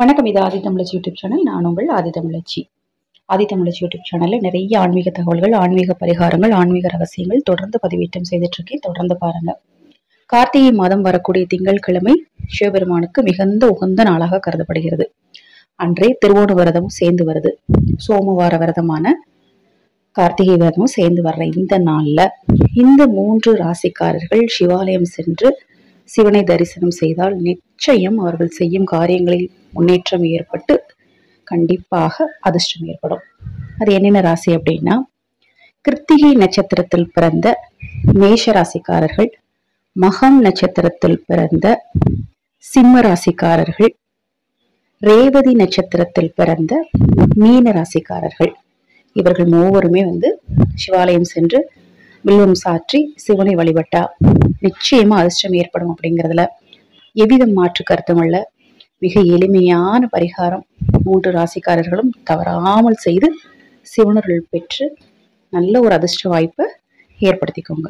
வணக்கம். இது ஆதி தமிழச்சி YouTube channel. நான் உங்கள் ஆதி தமிழச்சி. ஆதி தமிழச்சி யூடியூப் சேனலில் நிறைய ஆன்மீக தகவல்கள் ஆன்மீக பரிகாரங்கள் ஆன்மீக ரகசியங்கள் தொடர்ந்து பதிவேற்றம் செய்துட்டு இருக்கேன் தொடர்ந்து பாருங்க. கார்த்திகை மாதம் வரக்கூடிய திங்கட்கிழமை சிவபெருமானுக்கு மிகுந்த உகந்த நாளாக கருதப்படுகிறது. அன்றே திருவோண விரதமும் சேர்ந்து வருது. சோமவார விரதமான கார்த்திகை விரதமும் சேர்ந்து வர்ற இந்த நாளில் இந்த மூன்று ராசிக்காரர்கள் சிவாலயம் சென்று சிவனை தரிசனம் செய்தால் நிச்சயம் அவர்கள் செய்யும் காரியங்களில் முன்னேற்றம் ஏற்பட்டு கண்டிப்பாக அதிர்ஷ்டம் ஏற்படும். அது என்னென்ன ராசி அப்படின்னா கிருத்திகை நட்சத்திரத்தில் பிறந்த மேஷ ராசிக்காரர்கள் மகம் நட்சத்திரத்தில் பிறந்த சிம்ம ராசிக்காரர்கள் ரேவதி நட்சத்திரத்தில் பிறந்த மீன ராசிக்காரர்கள். இவர்கள் மூவருமே வந்து சிவாலயம் சென்று வில்வம் சாற்றி சிவனை வழிபட்டா நிச்சயமா அதிர்ஷ்டம் ஏற்படும் அப்படிங்கிறதுல எவ்விதம் மாற்று கருத்தும் அல்ல மிக எளிமையான பரிகாரம் மூன்று ராசிக்காரர்களும் தவறாமல் செய்து சிவனர்கள் பெற்று நல்ல ஒரு அதிர்ஷ்ட வாய்ப்பை ஏற்படுத்திக்கோங்க.